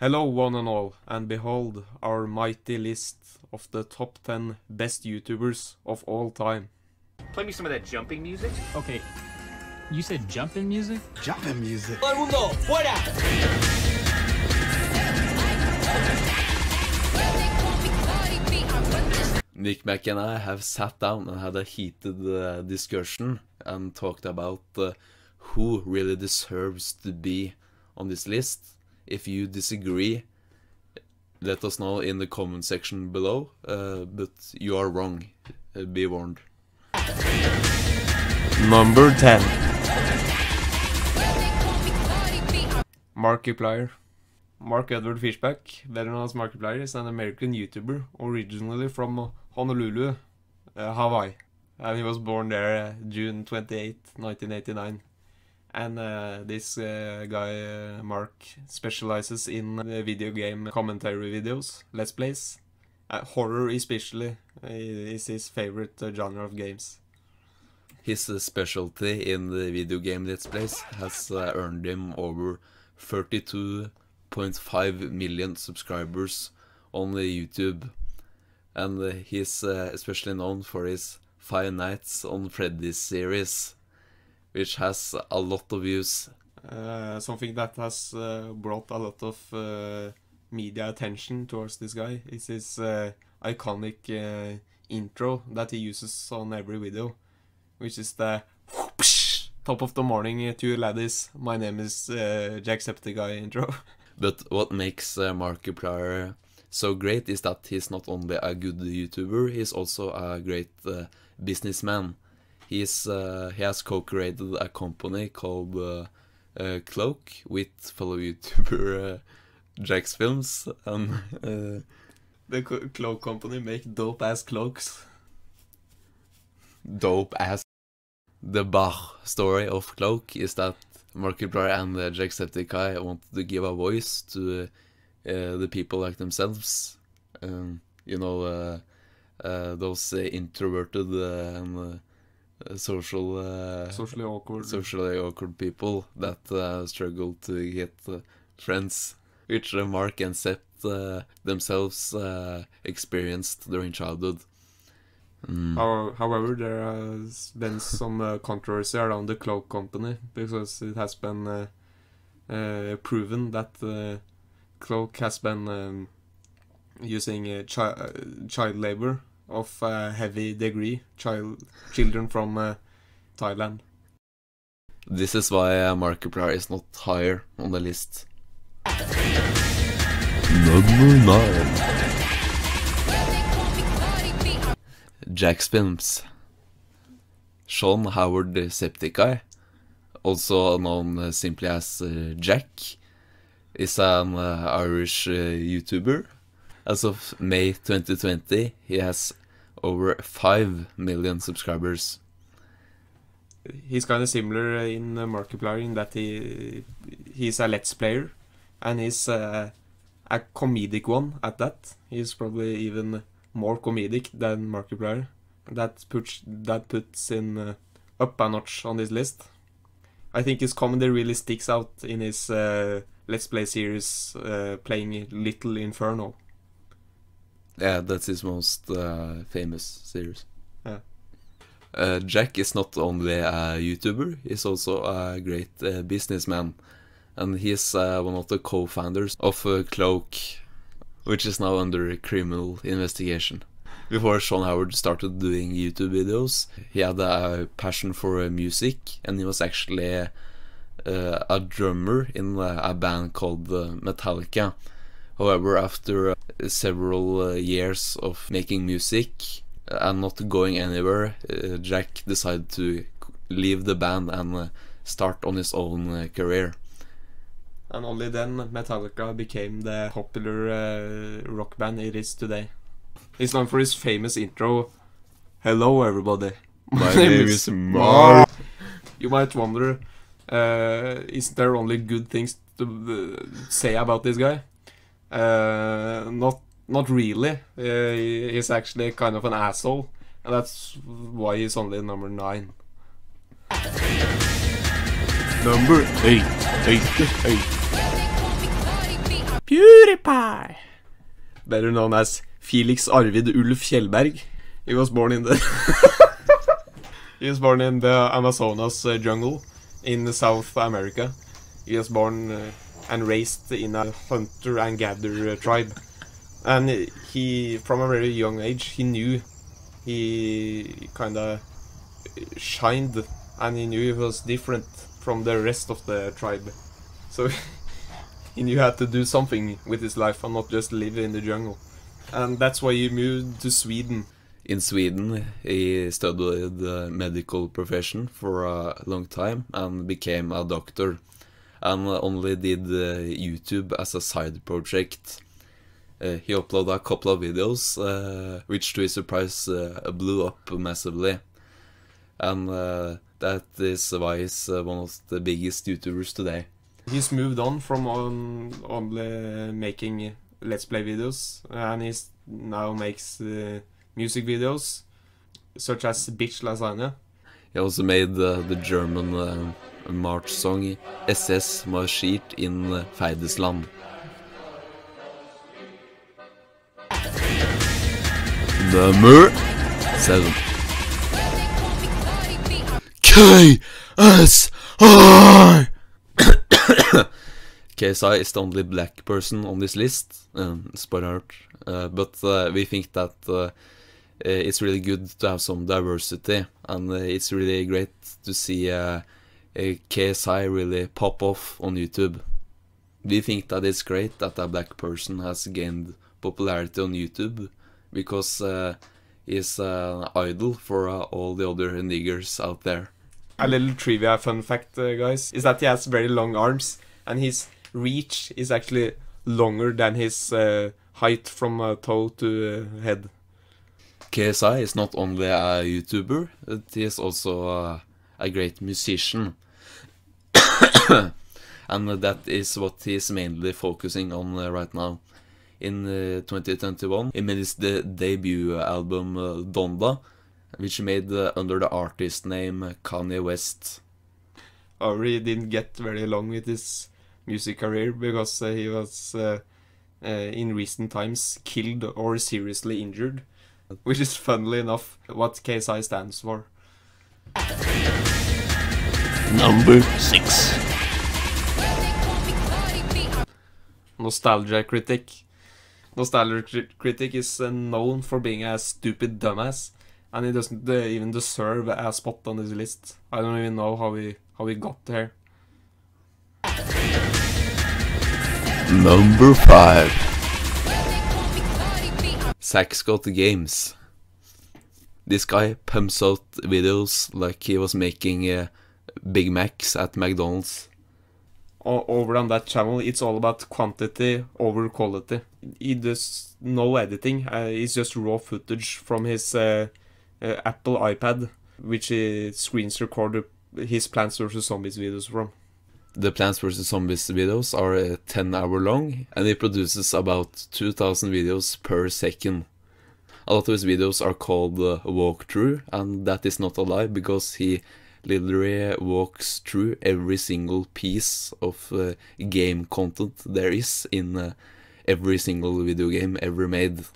Hello, one and all, and behold our mighty list of the top 10 best YouTubers of all time. Play me some of that jumping music. Okay, you said jumping music? Jumping music. Nick Mac and I have sat down and had a heated uh, discussion and talked about uh, who really deserves to be on this list. If you disagree, let us know in the comment section below. Uh, but you are wrong. Uh, be warned. Number 10 Markiplier. Mark Edward Fishback, better known as Markiplier, is an American YouTuber originally from Honolulu, uh, Hawaii. And he was born there uh, June 28, 1989. And uh, this uh, guy, uh, Mark, specializes in uh, video game commentary videos, let's plays. Uh, horror especially uh, is his favorite genre of games. His specialty in the video game Let's Plays has earned him over 32.5 million subscribers on YouTube. And he's especially known for his Five Nights on Freddy's series, which has a lot of views. Uh, something that has uh, brought a lot of uh, media attention towards this guy is his iconic intro that he uses on every video, which is the top of the morning to you laddies. My name is uh, Jacksepticeye intro. But what makes uh, Markiplier so great is that he's not only a good YouTuber, he's also a great businessman. He's uh, he has co-created a company called uh, uh, Cloak with fellow YouTuber uh, JacksFilms, and uh, the cloak company make dope ass cloaks. dope ass. The Bach story of Cloak is that Markiplier and uh, Jacksepticeye wanted to give a voice to uh, the people like themselves. Um, you know, those introverted and social, uh, Socially awkward. socially awkward people that uh, struggle to get uh, friends, which uh, Mark and Sept uh, themselves uh, experienced during childhood. Mm. How- However, there has been some uh, controversy around the cloak company because it has been uh, uh, proven that uh, cloak has been um, using uh, chi- uh, child labor of a heavy degree, child children from uh, Thailand. This is why uh, Markiplier is not higher on the list. Number 9 JacksFilms Sean Howard Septiceye, also known uh, simply as uh, Jack, is an uh, Irish uh, YouTuber. As of May 2020, he has over 5 million subscribers. He's kind of similar in Markiplier in that he he's a let's player, and he's uh, a comedic one at that. He's probably even more comedic than Markiplier. That puts that puts him uh, up a notch on this list. I think his comedy really sticks out in his uh, Let's Play series, uh, playing Little Inferno. Yeah, that's his most uh, famous series. Yeah. Uh, Jack is not only a YouTuber, he's also a great uh, businessman. And he's uh, one of the co founders of uh, Cloak, which is now under criminal investigation. Before Sean Howard started doing YouTube videos, he had a passion for uh, music, and he was actually uh, a drummer in uh, a band called uh, Metallica. However, after uh, several uh, years of making music and not going anywhere, uh, Jack decided to leave the band and uh, start on his own uh, career. And only then Metallica became the popular uh, rock band it is today. He's known for his famous intro. Hello, everybody. My name is Mark. You might wonder, uh, is there only good things to uh, say about this guy? Uh, not, not really. Uh, he's actually kind of an asshole, and that's why he's only number nine. Number 8. 8. 8. PewDiePie, better known as Felix Arvid Ulf Kjellberg. He was born in the he was born in the Amazonas uh, jungle in South America. He was born uh, and raised in a hunter and gatherer tribe, and he, from a very young age, he knew he kind of shined, and he knew he was different from the rest of the tribe. So he knew how to do something with his life and not just live in the jungle. And that's why he moved to Sweden. In Sweden, he studied the medical profession for a long time and became a doctor. And only did uh, YouTube as a side project. Uh, he uploaded a couple of videos, uh, which to his surprise uh, blew up massively. And uh, that is why he's uh, one of the biggest YouTubers today. He's moved on from on, only making let's play videos, and he now makes music videos, such as Bitch Lasagna. He also made uh, the German uh, march song SS marschiert in uh, Feindesland. Number 7 KSI KSI is the only black person on this list, um, spoiler alert. Uh, but uh, we think that uh, it's really good to have some diversity, and uh, it's really great to see uh, a KSI really pop off on YouTube. We think that it's great that a black person has gained popularity on YouTube because uh, he's an idol for uh, all the other niggers out there. A little trivia fun fact, uh, guys, is that he has very long arms, and his reach is actually longer than his height from toe to head. KSI is not only a YouTuber, he is also uh, a great musician. and that is what he is mainly focusing on uh, right now. In uh, 2021, he made his de- debut album uh, Donda, which made under the artist name Kanye West. Ari didn't get very long with his music career because he was uh, uh, in recent times killed or seriously injured, which is funnily enough what KSI stands for. Number 6 Nostalgia critic. Nostalgia cri- critic is uh, known for being a stupid dumbass, and he doesn't uh, even deserve a spot on this list. I don't even know how we how we got there. Number 5 Zack Scott Games. This guy pumps out videos like he was making uh, Big Macs at McDonald's. Over on that channel, it's all about quantity over quality. He does no editing. Uh, it's just raw footage from his uh, uh, Apple iPad, which he screens record his Plants vs Zombies videos from. The Plants vs. Zombies videos are uh, 10 hour long and he produces about 2000 videos per second. A lot of his videos are called uh, walkthrough and that is not a lie because he literally walks through every single piece of uh, game content there is in uh, every single video game ever made.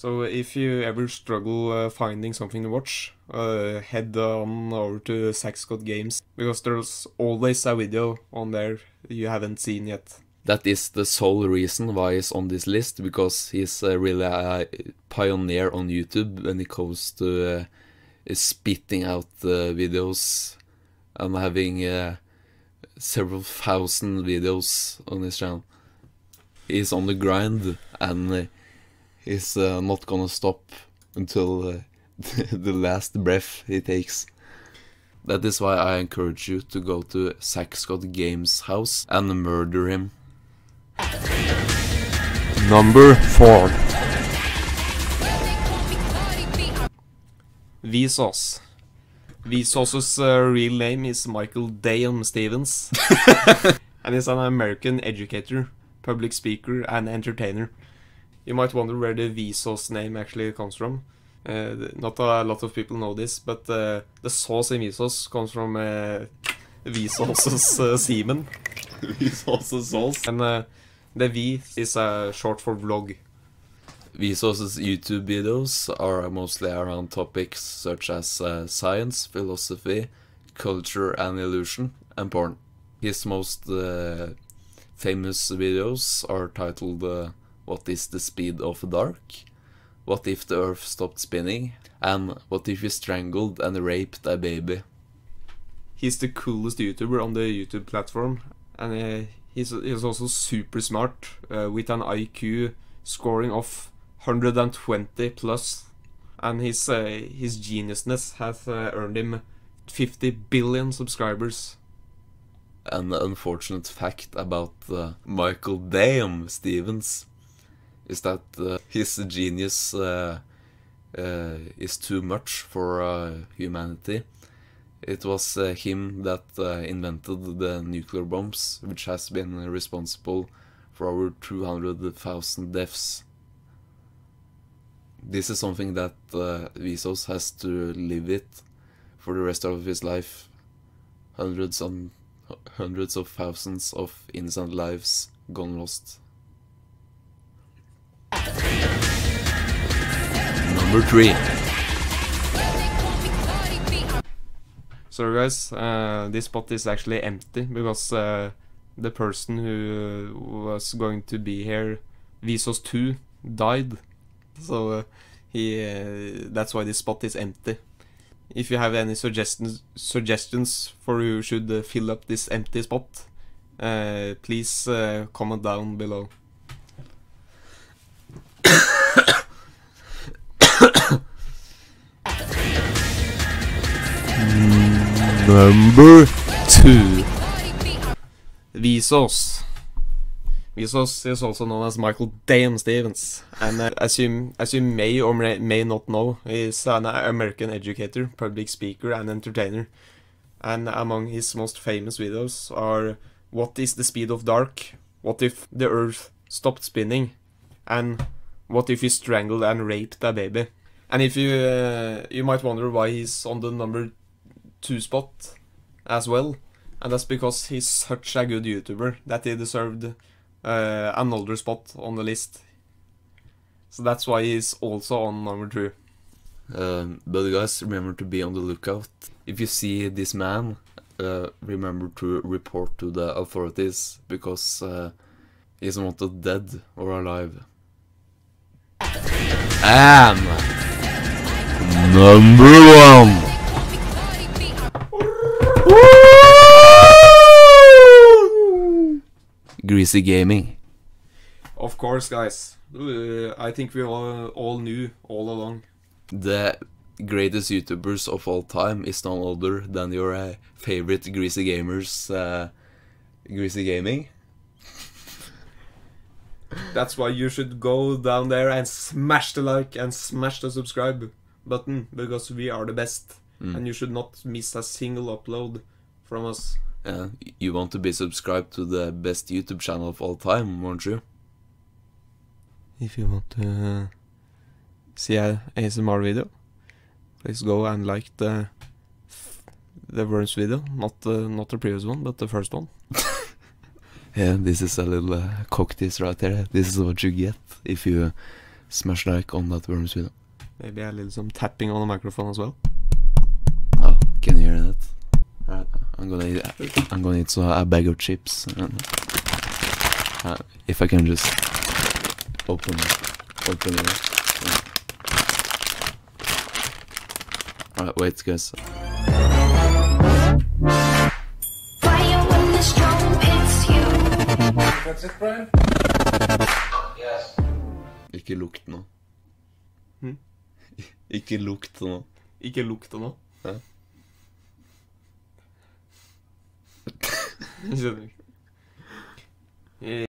So if you ever struggle uh, finding something to watch, uh, head on over to Zack Games because there's always a video on there you haven't seen yet. That is the sole reason why he's on this list because he's uh, really a pioneer on YouTube when it comes to uh, spitting out uh, videos and having uh, several thousand videos on his channel. He's on the grind and he's uh, not gonna stop until uh, the last breath he takes. That is why I encourage you to go to Zack Scott Games house and murder him. Number 4 Vsauce. Vsauce's uh, real name is Michael Dale Stevens. and he's an American educator, public speaker, and entertainer. You might wonder where the Vsauce name actually comes from. Uh, not a lot of people know this, but uh, the sauce in Vsauce comes from uh, Vsauce's uh, semen. Vsauce's sauce. And uh, The V is uh, short for vlog. Vsauce's YouTube videos are mostly around topics such as uh, science, philosophy, culture and illusion, and porn. His most uh, famous videos are titled uh, What is the speed of dark? What if the earth stopped spinning? And What if you strangled and raped a baby? He's the coolest YouTuber on the YouTube platform, and uh, he's he's also super smart uh, with an IQ scoring of 120 plus. and his uh, his geniusness has uh, earned him 50 billion subscribers. An unfortunate fact about uh, Michael Dame Stevens is that uh, his genius uh, uh, is too much for uh, humanity. It was uh, him that uh, invented the nuclear bombs, which has been responsible for over 200,000 deaths. This is something that uh, Vsauce has to live with for the rest of his life. Hundreds and hundreds of thousands of innocent lives gone lost. Number three. Sorry guys, uh, this spot is actually empty because uh, the person who was going to be here, Visos 2, died. So uh, he uh, that's why this spot is empty. If you have any suggestions suggestions for who should uh, fill up this empty spot, uh, please uh, comment down below. Number two. Visos. Visos is also known as Michael Dame Stevens, and uh, as you as you may or may, not know, he's an American educator, public speaker, and entertainer. And among his most famous videos are "What is the speed of dark?" "What if the Earth stopped spinning?" and "What if you strangled and raped a baby?" And if you uh, you might wonder why he's on the number two spot as well, and that's because he's such a good YouTuber that he deserved uh, another spot on the list. So that's why he's also on number two. Um, but guys, remember to be on the lookout. If you see this man, uh, remember to report to the authorities because uh, he's wanted dead or alive. And number one. Greasy Gaming. Of course, guys. Uh, I think we all, all knew all along. The greatest YouTubers of all time is none other than your uh, favorite Greasy Gamers, uh, Greasy Gaming. That's why you should go down there and smash the like and smash the subscribe button because we are the best. Mm. And you should not miss a single upload from us. Uh, you want to be subscribed to the best YouTube channel of all time, won't you? If you want to uh, see a ASMR video, please go and like the the worms video, not the not the previous one, but the first one. Yeah, this is a little uh, cock tease right there. This is what you get if you smash like on that worms video. Maybe a little some tapping on the microphone as well. Oh, can you hear that? Alright, I'm gonna eat, I'm gonna eat so a bag of chips. And, uh, if I can just open open it. Alright, wait, guys. Fire when the storm hits you. That's it, Brian? Yes. Ikke lukt nå. Hm? Ikke lukt nå. Ikke lukt det nå. Ja. Skjønner ikke.